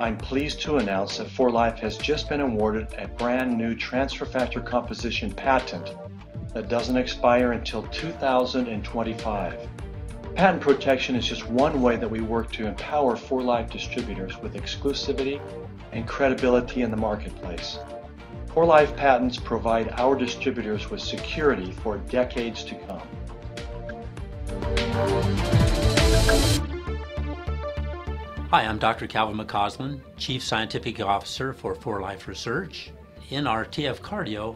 I'm pleased to announce that 4Life has just been awarded a brand new transfer factor composition patent that doesn't expire until 2025. Patent protection is just one way that we work to empower 4Life distributors with exclusivity and credibility in the marketplace. 4Life patents provide our distributors with security for decades to come. Hi, I'm Dr. Calvin McCausland, Chief Scientific Officer for 4Life Research. In our TF Cardio,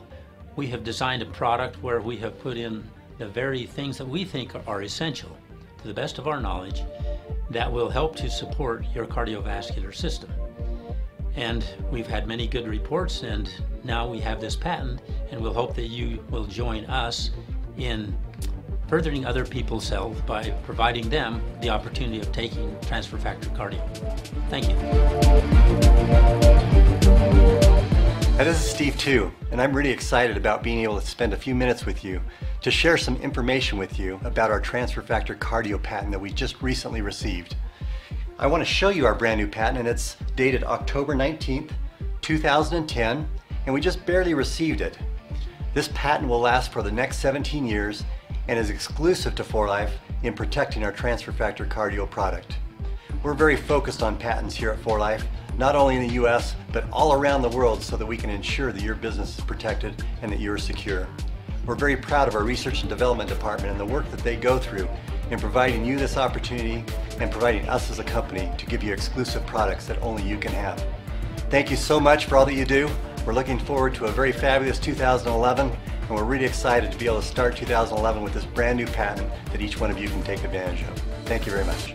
we have designed a product where we have put in the very things that we think are essential, to the best of our knowledge, that will help to support your cardiovascular system. And we've had many good reports, and now we have this patent, and we'll hope that you will join us in furthering other people's health by providing them the opportunity of taking transfer factor cardio. Thank you. Hi, this is Steve Tew, and I'm really excited about being able to spend a few minutes with you to share some information with you about our transfer factor cardio patent that we just recently received. I want to show you our brand new patent and it's dated October 19th, 2010, and we just barely received it. This patent will last for the next 17 years and is exclusive to 4Life in protecting our transfer factor cardio product. We're very focused on patents here at 4Life, not only in the US, but all around the world so that we can ensure that your business is protected and that you're secure. We're very proud of our research and development department and the work that they go through in providing you this opportunity and providing us as a company to give you exclusive products that only you can have. Thank you so much for all that you do. We're looking forward to a very fabulous 2011 and we're really excited to be able to start 2011 with this brand new patent that each one of you can take advantage of. Thank you very much.